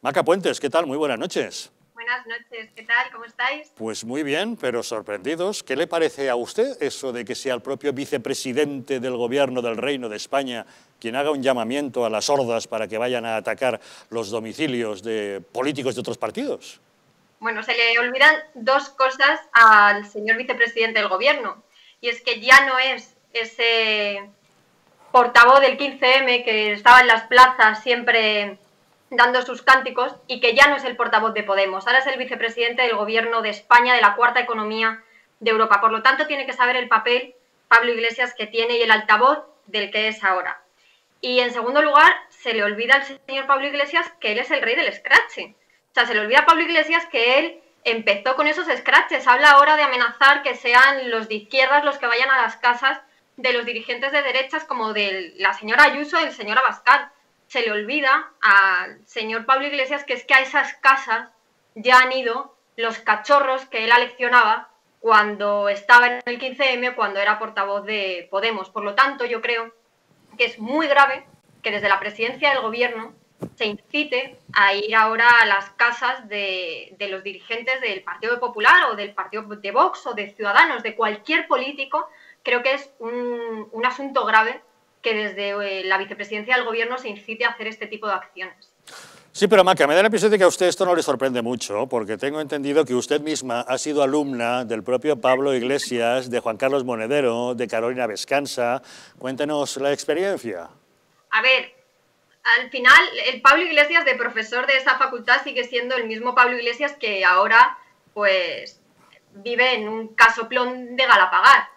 Maca Puentes, ¿qué tal? Muy buenas noches. Buenas noches, ¿qué tal? ¿Cómo estáis? Pues muy bien, pero sorprendidos. ¿Qué le parece a usted eso de que sea el propio vicepresidente del Gobierno del Reino de España quien haga un llamamiento a las hordas para que vayan a atacar los domicilios de políticos de otros partidos? Bueno, se le olvidan dos cosas al señor vicepresidente del Gobierno. Y es que ya no es ese portavoz del 15M que estaba en las plazas siempre dando sus cánticos y que ya no es el portavoz de Podemos, ahora es el vicepresidente del gobierno de España, de la cuarta economía de Europa. Por lo tanto, tiene que saber el papel Pablo Iglesias que tiene y el altavoz del que es ahora. Y en segundo lugar, se le olvida al señor Pablo Iglesias que él es el rey del scratch. O sea, se le olvida a Pablo Iglesias que él empezó con esos scratches. Habla ahora de amenazar que sean los de izquierdas los que vayan a las casas de los dirigentes de derechas como de la señora Ayuso y el señor Abascal se le olvida al señor Pablo Iglesias que es que a esas casas ya han ido los cachorros que él aleccionaba cuando estaba en el 15M, cuando era portavoz de Podemos. Por lo tanto, yo creo que es muy grave que desde la presidencia del gobierno se incite a ir ahora a las casas de, los dirigentes del Partido Popular o del Partido de Vox o de Ciudadanos, de cualquier político. Creo que es un, un asunto grave que desde eh, la vicepresidencia del gobierno se incite a hacer este tipo de acciones. Sí, pero Maca, me da la impresión de que a usted esto no le sorprende mucho, porque tengo entendido que usted misma ha sido alumna del propio Pablo Iglesias, de Juan Carlos Monedero, de Carolina Vescanza. Cuéntenos la experiencia. A ver, al final, el Pablo Iglesias de profesor de esa facultad sigue siendo el mismo Pablo Iglesias que ahora, pues, vive en un casoplón de Galapagar.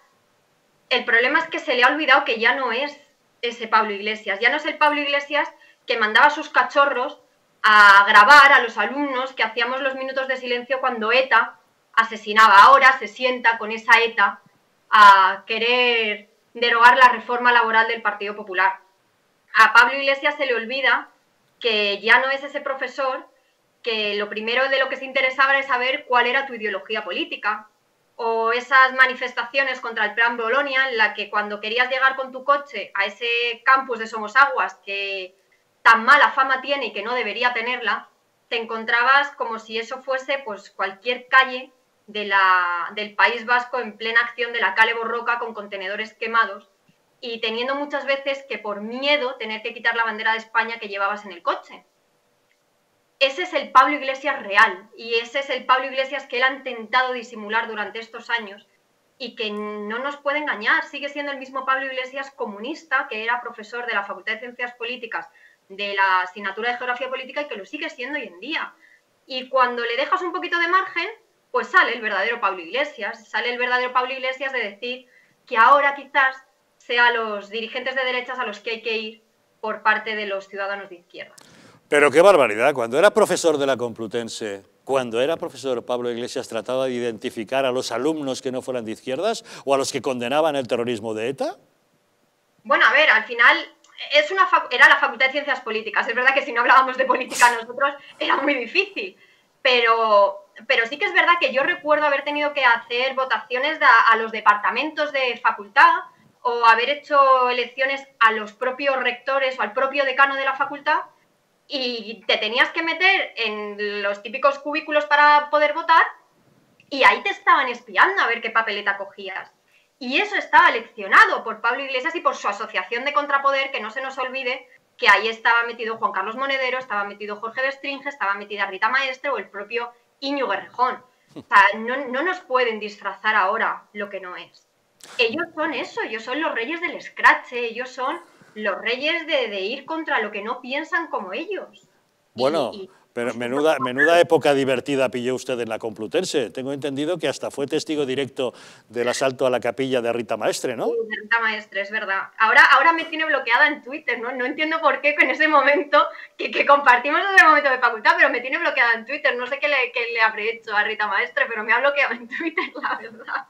El problema es que se le ha olvidado que ya no es ese Pablo Iglesias. Ya no es el Pablo Iglesias que mandaba a sus cachorros a grabar a los alumnos que hacíamos los minutos de silencio cuando ETA asesinaba. Ahora se sienta con esa ETA a querer derogar la reforma laboral del Partido Popular. A Pablo Iglesias se le olvida que ya no es ese profesor que lo primero de lo que se interesaba era saber cuál era tu ideología política, o esas manifestaciones contra el plan Bolonia, en la que cuando querías llegar con tu coche a ese campus de Somosaguas que tan mala fama tiene y que no debería tenerla, te encontrabas como si eso fuese pues cualquier calle del País Vasco en plena acción de la Cale Borroca con contenedores quemados y teniendo muchas veces que por miedo tener que quitar la bandera de España que llevabas en el coche ese es el Pablo Iglesias real y ese es el Pablo Iglesias que él ha intentado disimular durante estos años y que no nos puede engañar. Sigue siendo el mismo Pablo Iglesias comunista que era profesor de la Facultad de Ciencias Políticas de la asignatura de Geografía Política y que lo sigue siendo hoy en día. Y cuando le dejas un poquito de margen, pues sale el verdadero Pablo Iglesias, sale el verdadero Pablo Iglesias de decir que ahora quizás sea los dirigentes de derechas a los que hay que ir por parte de los ciudadanos de izquierda. Pero qué barbaridad, cuando era profesor de la Complutense, cuando era profesor Pablo Iglesias trataba de identificar a los alumnos que no fueran de izquierdas o a los que condenaban el terrorismo de ETA? Bueno, a ver, al final es una era la Facultad de Ciencias Políticas. Es verdad que si no hablábamos de política nosotros era muy difícil, pero, pero sí que es verdad que yo recuerdo haber tenido que hacer votaciones a los departamentos de facultad o haber hecho elecciones a los propios rectores o al propio decano de la facultad y te tenías que meter en los típicos cubículos para poder votar y ahí te estaban espiando a ver qué papeleta cogías. Y eso estaba leccionado por Pablo Iglesias y por su asociación de contrapoder, que no se nos olvide que ahí estaba metido Juan Carlos Monedero, estaba metido Jorge Bestringe, estaba metida Rita Maestre o el propio Iñigo Guerrejón. O sea, no, no nos pueden disfrazar ahora lo que no es. Ellos son eso, ellos son los reyes del scratch, ellos son los reyes de, ir contra lo que no piensan como ellos. Bueno, pero menuda, menuda época divertida pilló usted en la Complutense. Tengo entendido que hasta fue testigo directo del asalto a la capilla de Rita Maestre, ¿no? Sí, de Rita Maestre, es verdad. Ahora, ahora me tiene bloqueada en Twitter, ¿no? No entiendo por qué en ese momento, que, que compartimos ese momento de facultad, pero me tiene bloqueada en Twitter. No sé qué le, qué le habré hecho a Rita Maestre, pero me ha bloqueado en Twitter, la verdad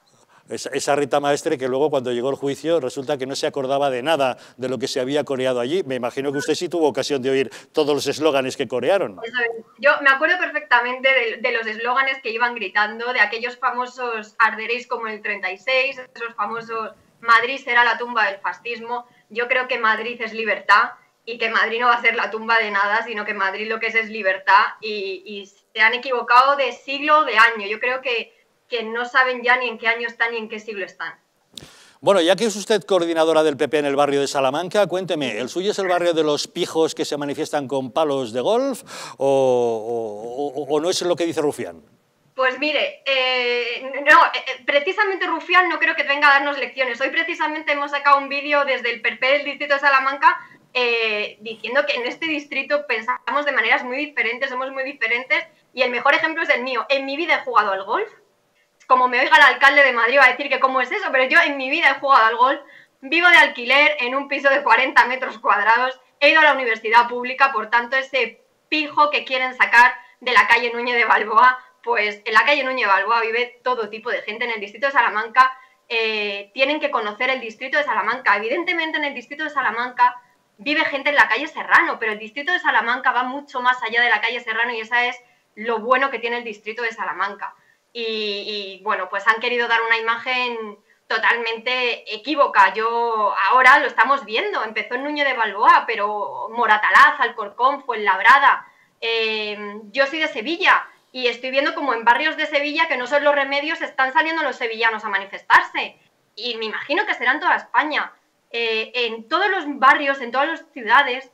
esa, Rita Maestre que luego cuando llegó el juicio resulta que no se acordaba de nada de lo que se había coreado allí. Me imagino que usted sí tuvo ocasión de oír todos los eslóganes que corearon. Yo me acuerdo perfectamente de, los eslóganes que iban gritando, de aquellos famosos arderéis como el 36, esos famosos Madrid será la tumba del fascismo. Yo creo que Madrid es libertad y que Madrid no va a ser la tumba de nada, sino que Madrid lo que es es libertad y, se han equivocado de siglo, de año. Yo creo que, que no saben ya ni en qué año están ni en qué siglo están. Bueno, ya que es usted coordinadora del PP en el barrio de Salamanca, cuénteme, ¿el suyo es el barrio de los pijos que se manifiestan con palos de golf o, no es lo que dice Rufián? Pues mire, eh, no, eh, precisamente Rufián no creo que venga a darnos lecciones. Hoy precisamente hemos sacado un vídeo desde el PP del distrito de Salamanca eh, diciendo que en este distrito pensamos de maneras muy diferentes, somos muy diferentes y el mejor ejemplo es el mío. En mi vida he jugado al golf, como me oiga el alcalde de Madrid a decir que cómo es eso, pero yo en mi vida he jugado al golf, vivo de alquiler en un piso de 40 metros cuadrados, he ido a la universidad pública, por tanto ese pijo que quieren sacar de la calle Núñez de Balboa, pues en la calle Núñez de Balboa vive todo tipo de gente en el distrito de Salamanca, eh, tienen que conocer el distrito de Salamanca. Evidentemente en el distrito de Salamanca vive gente en la calle Serrano, pero el distrito de Salamanca va mucho más allá de la calle Serrano y esa es lo bueno que tiene el distrito de Salamanca. Y, bueno, pues han querido dar una imagen totalmente equívoca. Yo ahora lo estamos viendo, empezó en Nuño de Balboa, pero Moratalaz, Alcorcón, Fuenlabrada. Eh, yo soy de Sevilla y estoy viendo como en barrios de Sevilla que no son los remedios, están saliendo los sevillanos a manifestarse. Y me imagino que será en toda España. Eh, en todos los barrios, en todas las ciudades,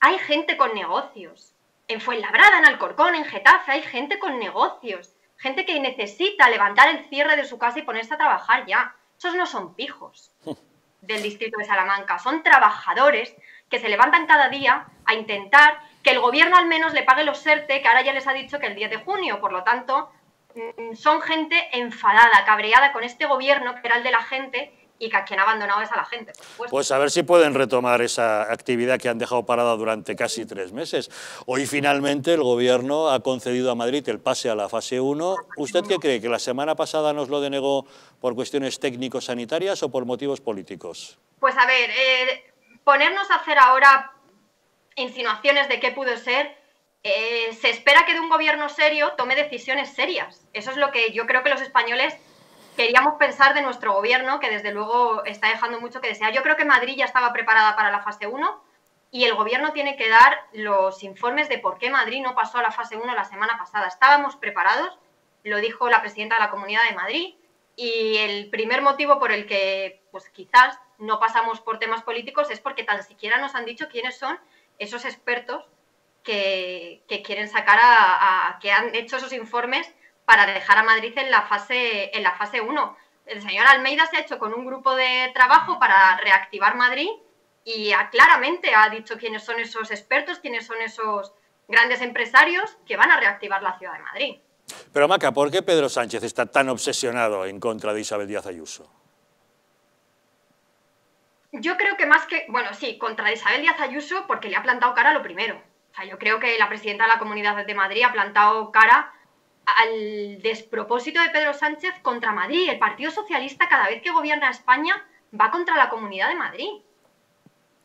hay gente con negocios. En Fuenlabrada, en Alcorcón, en Getafe, hay gente con negocios. Gente que necesita levantar el cierre de su casa y ponerse a trabajar ya. Esos no son pijos del distrito de Salamanca, son trabajadores que se levantan cada día a intentar que el gobierno al menos le pague los SERTE, que ahora ya les ha dicho que el 10 de junio, por lo tanto, mm, son gente enfadada, cabreada con este gobierno que era el de la gente y que a quien ha abandonado es a la gente. pues a ver si pueden retomar esa actividad que han dejado parada durante casi tres meses. Hoy finalmente el Gobierno ha concedido a Madrid el pase a la fase 1. ¿Usted qué cree? ¿Que la semana pasada nos lo denegó por cuestiones técnico-sanitarias o por motivos políticos? Pues a ver, eh, ponernos a hacer ahora insinuaciones de qué pudo ser, eh, se espera que de un gobierno serio tome decisiones serias. Eso es lo que yo creo que los españoles queríamos pensar de nuestro gobierno, que desde luego está dejando mucho que desear. Yo creo que Madrid ya estaba preparada para la fase 1 y el gobierno tiene que dar los informes de por qué Madrid no pasó a la fase 1 la semana pasada. Estábamos preparados, lo dijo la presidenta de la Comunidad de Madrid, y el primer motivo por el que pues quizás no pasamos por temas políticos es porque tan siquiera nos han dicho quiénes son esos expertos que, quieren sacar a, que han hecho esos informes para dejar a Madrid en la fase en la fase 1. El señor Almeida se ha hecho con un grupo de trabajo para reactivar Madrid y claramente ha dicho quiénes son esos expertos, quiénes son esos grandes empresarios que van a reactivar la ciudad de Madrid. Pero Maca, ¿por qué Pedro Sánchez está tan obsesionado en contra de Isabel Díaz Ayuso? Yo creo que más que, bueno, sí, contra Isabel Díaz Ayuso porque le ha plantado cara lo primero. O sea, yo creo que la presidenta de la Comunidad de Madrid ha plantado cara al despropósito de Pedro Sánchez contra Madrid. El Partido Socialista cada vez que gobierna España va contra la Comunidad de Madrid.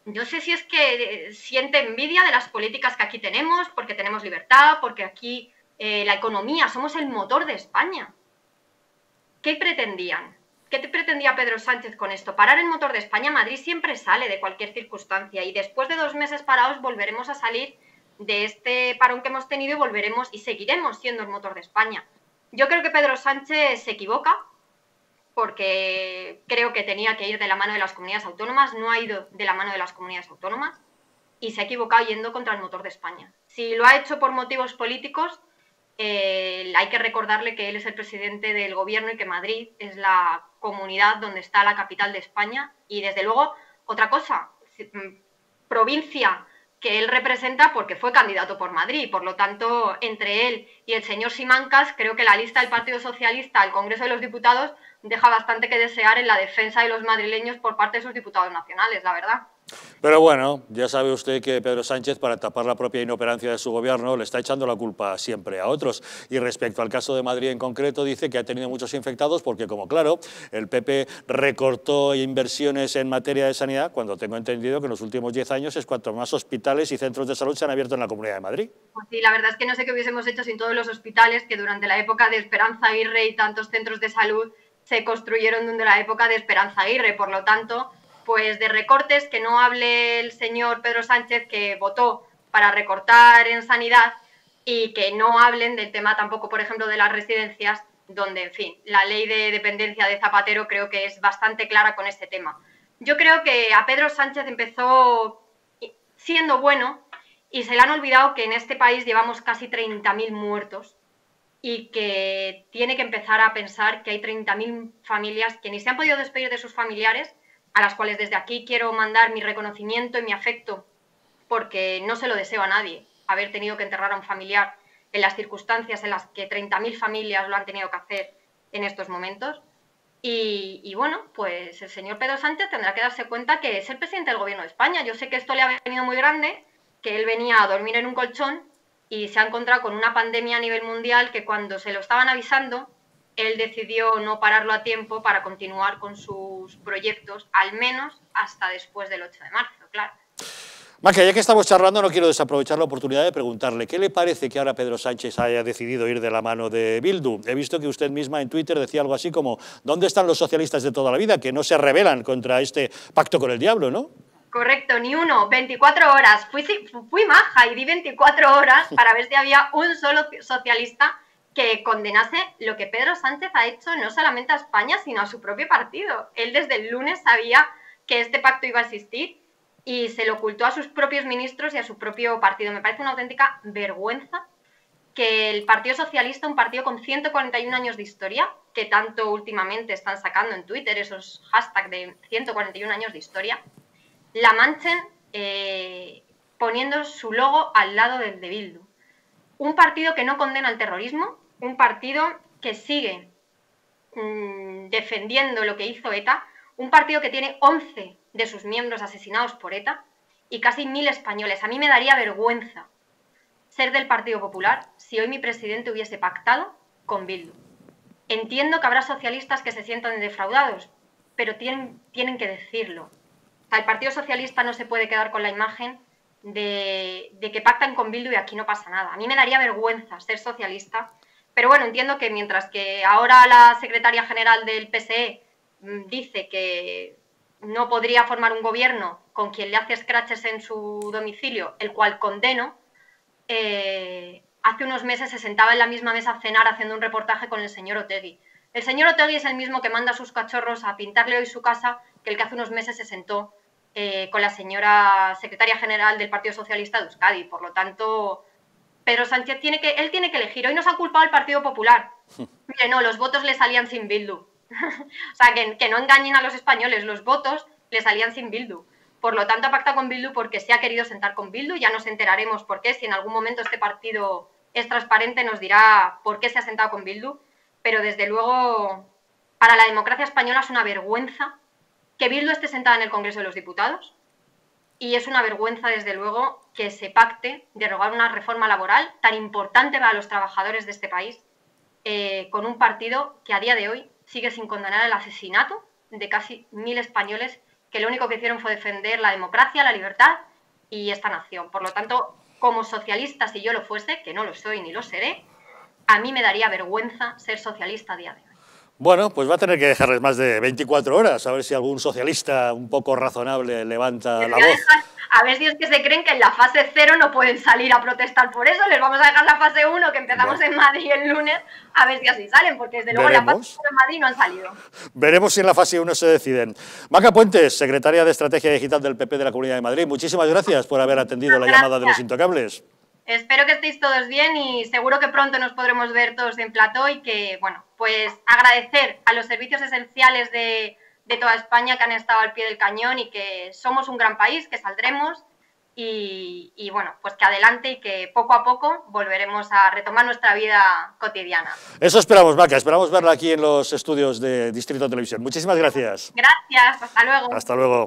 No sé si es que siente envidia de las políticas que aquí tenemos, porque tenemos libertad, porque aquí eh, la economía, somos el motor de España. ¿Qué pretendían? ¿Qué te pretendía Pedro Sánchez con esto? Parar el motor de España. Madrid siempre sale de cualquier circunstancia y después de dos meses parados volveremos a salir de este parón que hemos tenido y volveremos y seguiremos siendo el motor de España. Yo creo que Pedro Sánchez se equivoca porque creo que tenía que ir de la mano de las comunidades autónomas, no ha ido de la mano de las comunidades autónomas y se ha equivocado yendo contra el motor de España. Si lo ha hecho por motivos políticos, eh, hay que recordarle que él es el presidente del gobierno y que Madrid es la comunidad donde está la capital de España. Y desde luego, otra cosa, provincia que él representa porque fue candidato por Madrid. Por lo tanto, entre él y el señor Simancas, creo que la lista del Partido Socialista al Congreso de los Diputados deja bastante que desear en la defensa de los madrileños por parte de sus diputados nacionales, la verdad. Pero bueno, ya sabe usted que Pedro Sánchez, para tapar la propia inoperancia de su gobierno, le está echando la culpa siempre a otros. Y respecto al caso de Madrid en concreto, dice que ha tenido muchos infectados porque, como claro, el PP recortó inversiones en materia de sanidad, cuando tengo entendido que en los últimos 10 años es cuanto más hospitales y centros de salud se han abierto en la Comunidad de Madrid. Pues sí, la verdad es que no sé qué hubiésemos hecho sin todos los hospitales que durante la época de Esperanza Aguirre y tantos centros de salud se construyeron durante la época de Esperanza Aguirre. Por lo tanto, pues de recortes, que no hable el señor Pedro Sánchez que votó para recortar en sanidad y que no hablen del tema tampoco, por ejemplo, de las residencias, donde, en fin, la ley de dependencia de Zapatero creo que es bastante clara con este tema. Yo creo que a Pedro Sánchez empezó siendo bueno y se le han olvidado que en este país llevamos casi 30.000 muertos y que tiene que empezar a pensar que hay 30.000 familias que ni se han podido despedir de sus familiares, a las cuales desde aquí quiero mandar mi reconocimiento y mi afecto, porque no se lo deseo a nadie haber tenido que enterrar a un familiar en las circunstancias en las que 30.000 familias lo han tenido que hacer en estos momentos. Y, bueno, pues el señor Pedro Sánchez tendrá que darse cuenta que es el presidente del gobierno de España. Yo sé que esto le ha venido muy grande, que él venía a dormir en un colchón y se ha encontrado con una pandemia a nivel mundial que cuando se lo estaban avisando, él decidió no pararlo a tiempo para continuar con sus proyectos, al menos hasta después del 8 de marzo, claro. Maca, ya que estamos charlando, no quiero desaprovechar la oportunidad de preguntarle, ¿qué le parece que ahora Pedro Sánchez haya decidido ir de la mano de Bildu? He visto que usted misma en Twitter decía algo así como, ¿dónde están los socialistas de toda la vida que no se rebelan contra este pacto con el diablo, no? Correcto, ni uno, 24 horas. Fui, fui maja y di 24 horas para ver si había un solo socialista que condenase lo que Pedro Sánchez ha hecho no solamente a España, sino a su propio partido. Él desde el lunes sabía que este pacto iba a existir y se lo ocultó a sus propios ministros y a su propio partido. Me parece una auténtica vergüenza que el Partido Socialista, un partido con 141 años de historia, que tanto últimamente están sacando en Twitter esos hashtags de 141 años de historia, la manchen eh, poniendo su logo al lado del de Bildu. Un partido que no condena el terrorismo, un partido que sigue mm, defendiendo lo que hizo ETA, un partido que tiene 11 de sus miembros asesinados por ETA y casi mil españoles. A mí me daría vergüenza ser del Partido Popular si hoy mi presidente hubiese pactado con Bildu. Entiendo que habrá socialistas que se sientan defraudados, pero tienen, tienen que decirlo. el Partido Socialista no se puede quedar con la imagen de, de, que pactan con Bildu y aquí no pasa nada. A mí me daría vergüenza ser socialista, pero bueno, entiendo que mientras que ahora la secretaria general del PSE mm, dice que no podría formar un gobierno con quien le hace scratches en su domicilio, el cual condeno, eh, hace unos meses se sentaba en la misma mesa a cenar haciendo un reportaje con el señor Otegui. El señor Otegui es el mismo que manda a sus cachorros a pintarle hoy su casa que el que hace unos meses se sentó eh, con la señora secretaria general del Partido Socialista de Euskadi. Por lo tanto, Pedro Sánchez tiene que, él tiene que elegir. Hoy nos ha culpado el Partido Popular. Mire, no, los votos le salían sin Bildu. o sea, que, no engañen a los españoles, los votos le salían sin Bildu. Por lo tanto, pacta con Bildu porque se ha querido sentar con Bildu. Ya nos enteraremos por qué. Si en algún momento este partido es transparente, nos dirá por qué se ha sentado con Bildu. Pero desde luego, para la democracia española es una vergüenza que Bildu esté sentada en el Congreso de los Diputados. Y es una vergüenza, desde luego, que se pacte derogar una reforma laboral tan importante para los trabajadores de este país eh, con un partido que a día de hoy sigue sin condenar el asesinato de casi mil españoles que lo único que hicieron fue defender la democracia, la libertad y esta nación. Por lo tanto, como socialista, si yo lo fuese, que no lo soy ni lo seré, a mí me daría vergüenza ser socialista a día de hoy. Bueno, pues va a tener que dejarles más de 24 horas, a ver si algún socialista un poco razonable levanta la voz. a ver si es que se creen que en la fase cero no pueden salir a protestar por eso, les vamos a dejar la fase 1 que empezamos en Madrid el lunes, a ver si así salen, porque desde luego en la fase 1 en Madrid no han salido. Veremos si en la fase 1 se deciden. Maca Puentes, secretaria de Estrategia Digital del PP de la Comunidad de Madrid, muchísimas gracias por haber atendido la llamada de los intocables. Espero que estéis todos bien y seguro que pronto nos podremos ver todos en plató y que, bueno, pues agradecer a los servicios esenciales de, toda España que han estado al pie del cañón y que somos un gran país, que saldremos y, y, bueno, pues que adelante y que poco a poco volveremos a retomar nuestra vida cotidiana. Eso esperamos, Maca, esperamos verla aquí en los estudios de Distrito Televisión. Muchísimas gracias. Gracias, hasta luego. Hasta luego.